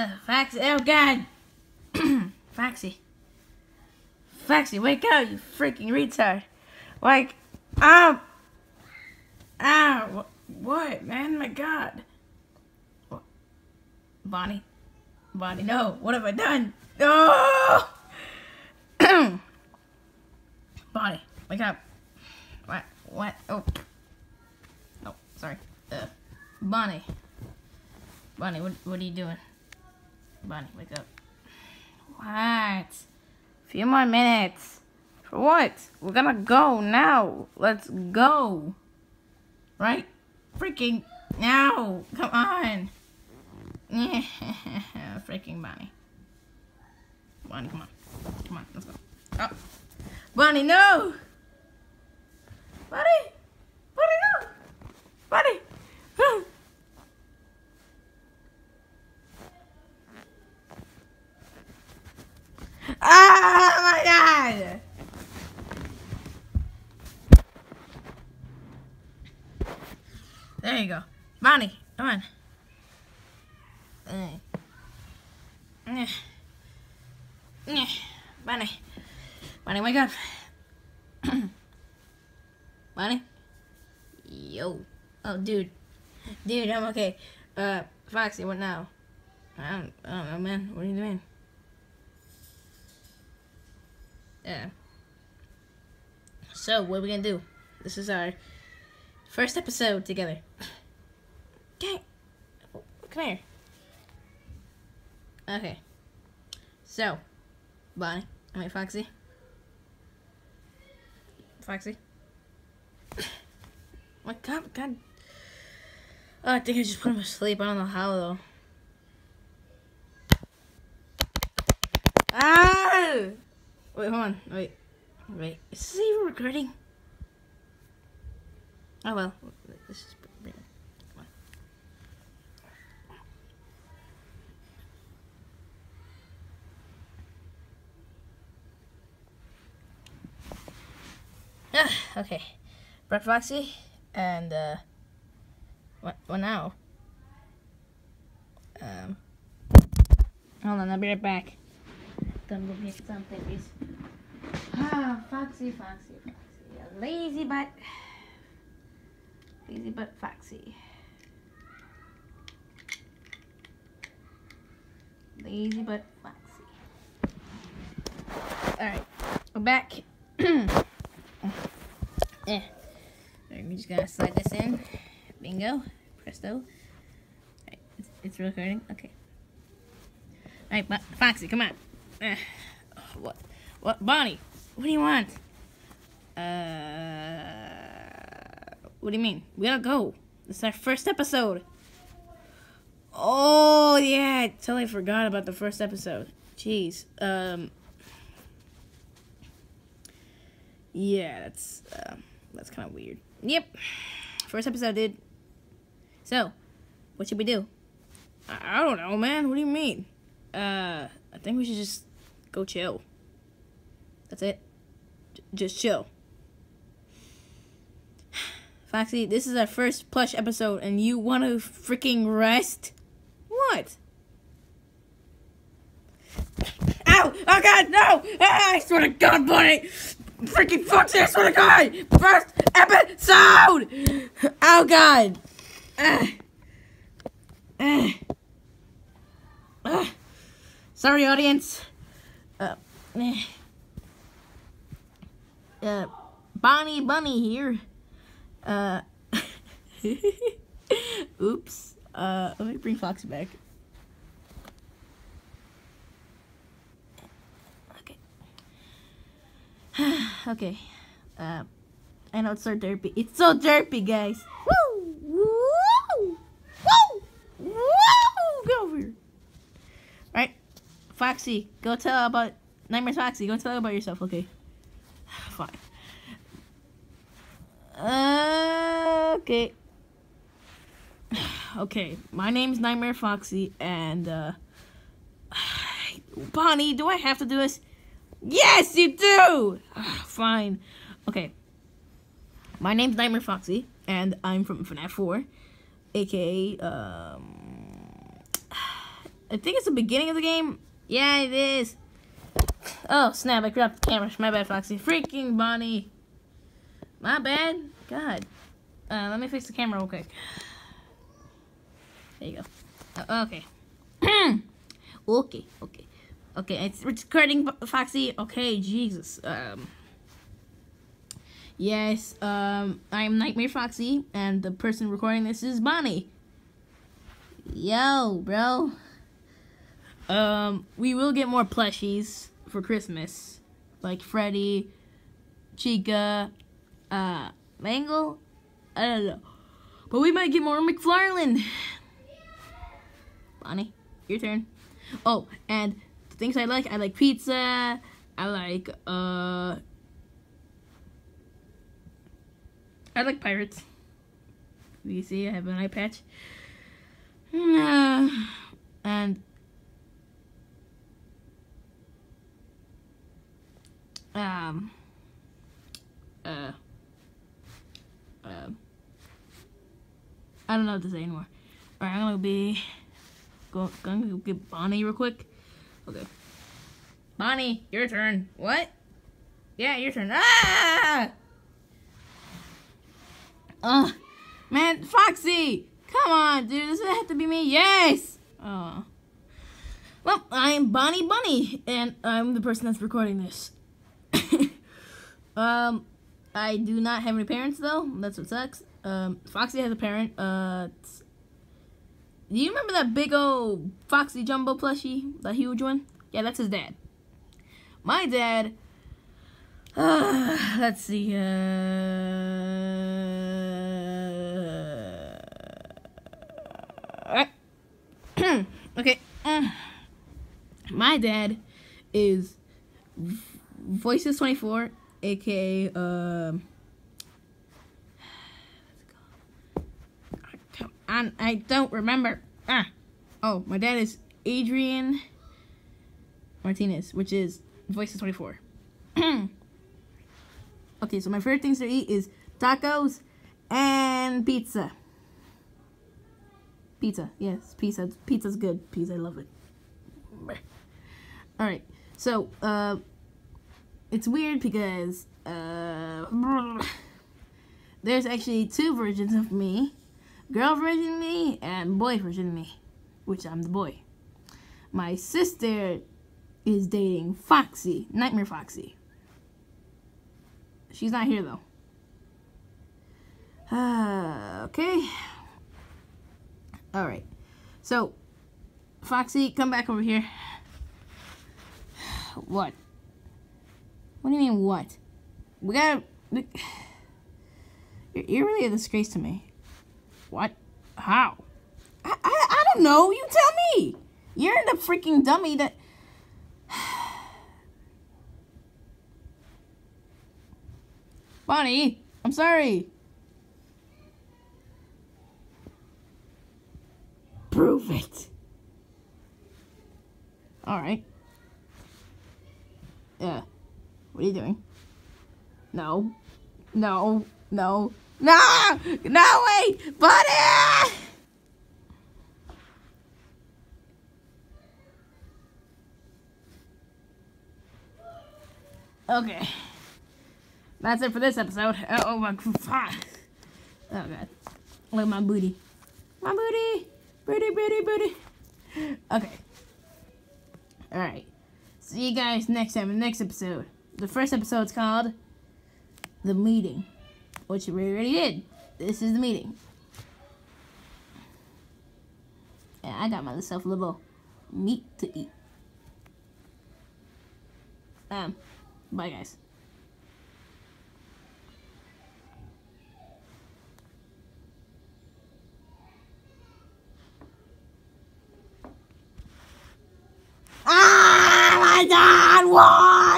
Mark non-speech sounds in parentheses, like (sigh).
Uh, Foxy, oh god. (clears throat) Foxy. Foxy, wake up, you freaking retard. Like, um, ow, what, man, my god. Bonnie, Bonnie, no, what have I done? Oh! (clears throat) Bonnie, wake up. What, what, oh. No, sorry. Uh, Bonnie. Bonnie, what, what are you doing? Bonnie, wake up. What? Few more minutes. For what? We're gonna go now. Let's go. Right? Freaking now. Come on. (laughs) Freaking Bonnie. Bonnie, come on. Come on, let's go. Oh. Bonnie, no! Bonnie! Bonnie, no! Bonnie! Oh my god! There you go. Bonnie, come on. Bonnie. Bonnie, wake up. (coughs) Bonnie? Yo. Oh, dude. Dude, I'm okay. Uh, Foxy, what now? I don't, I don't know, man. What are you doing? Yeah. So, what are we gonna do? This is our first episode together. Okay. Come here. Okay. So, Bonnie. I mean, Foxy. Foxy. (coughs) My God, God. Oh, I think I just put him to sleep. I don't know how, though. Ah! Wait, hold on. Wait. Wait. Is this even recording? Oh, well. This is... Ah, okay. Brett Foxy, and, uh... What, what now? Um... Hold on, I'll be right back. Gonna go get something, please. Ah, Foxy, Foxy, Foxy. Lazy but (sighs) Lazy but Foxy. Lazy but Foxy. Alright, we're back. (clears throat) eh. Alright, we're just gonna slide this in. Bingo. Presto. Alright, it's, it's recording. Okay. Alright, but Foxy, come on. Eh, what? What? Bonnie, what do you want? Uh, what do you mean? We gotta go. This is our first episode. Oh, yeah. I totally forgot about the first episode. Jeez. Um, yeah, that's, uh, that's kind of weird. Yep. First episode, dude. So, what should we do? I, I don't know, man. What do you mean? Uh, I think we should just go chill. That's it. J just chill. (sighs) Foxy, this is our first plush episode, and you want to freaking rest? What? Ow! Oh god, no! Ah, I swear to God, Bunny! Freaking Foxy, I swear to God! First episode! Oh god! Ah. Ah. Ah. Sorry, audience. Uh, eh. uh, Bonnie Bunny here. Uh, (laughs) oops. Uh, let me bring Foxy back. Okay. (sighs) okay. Uh, I know it's so derpy. It's so derpy, guys. Woo! Woo! Woo! Go over here. Right? Foxy, go tell about Nightmare Foxy. Go tell about yourself. Okay. (sighs) Fine. Uh, okay. (sighs) Okay, my name's Nightmare Foxy, and, uh, (sighs) Bonnie, do I have to do this? Yes, you do! Fine. Okay. My name's Nightmare Foxy, and I'm from FNAF 4, aka, um, I think it's the beginning of the game. Yeah, it is. Oh, snap, I dropped the camera. My bad, Foxy. Freaking Bonnie. My bad. God. Uh, let me fix the camera real quick. There you go. Uh, okay. (clears throat) okay, okay. Okay, it's recording, Foxy. Okay, Jesus. Um... Yes, um, I'm Nightmare Foxy, and the person recording this is Bonnie. Yo, bro. Um, we will get more plushies for Christmas, like Freddy, Chica, uh, Mangle. I don't know, but we might get more McFarland. Bonnie, (sighs) your turn. Oh, and the things I like, I like pizza. I like uh I like pirates. You see, I have an eye patch. (sighs) and um uh uh I don't know what to say anymore. Alright, I'm gonna be go gonna go get Bonnie real quick. Okay. Bonnie, your turn. What? Yeah, your turn. Ah! Ugh. Man, Foxy! Come on, dude. Does it have to be me? Yes! Oh. Well, I am Bonnie Bunny, and I'm the person that's recording this. Um, I do not have any parents, though. That's what sucks. Um, Foxy has a parent. Uh, do you remember that big old Foxy Jumbo plushie? the huge one? Yeah, that's his dad. My dad... Uh, (sighs) let's see. Uh... (coughs) okay. My dad is Voices 24, aka um I, I don't remember. Ah. Oh, my dad is Adrian Martinez, which is voice Voices 24. (clears throat) okay, so my favorite things to eat is tacos and pizza. Pizza, yes, pizza. Pizza's good. Pizza, I love it. All right, so uh, it's weird because uh, (laughs) there's actually two versions of me: girl version me and boy version me, which I'm the boy. My sister is dating Foxy, Nightmare Foxy. She's not here though. Uh, (sighs) okay. Alright. So, Foxy, come back over here. (sighs) What? What do you mean, what? We gotta... (sighs) You're, you're really a disgrace to me. What? How? I, I, I don't know. You tell me. You're the freaking dummy that... (sighs) Bonnie, I'm sorry. Prove it. Alright. Yeah. Uh, What are you doing? No. No. No. No! No, wait! Buddy! Okay. That's it for this episode. Uh, oh, my (laughs) god. Oh, God. Look at my booty. My booty! Booty, booty, booty. Okay. Alright. See you guys next time in the next episode. The first episode's called The Meeting. Which we already did. This is the meeting. Yeah, I got myself a little meat to eat. Um, bye guys. Ah, my God, why?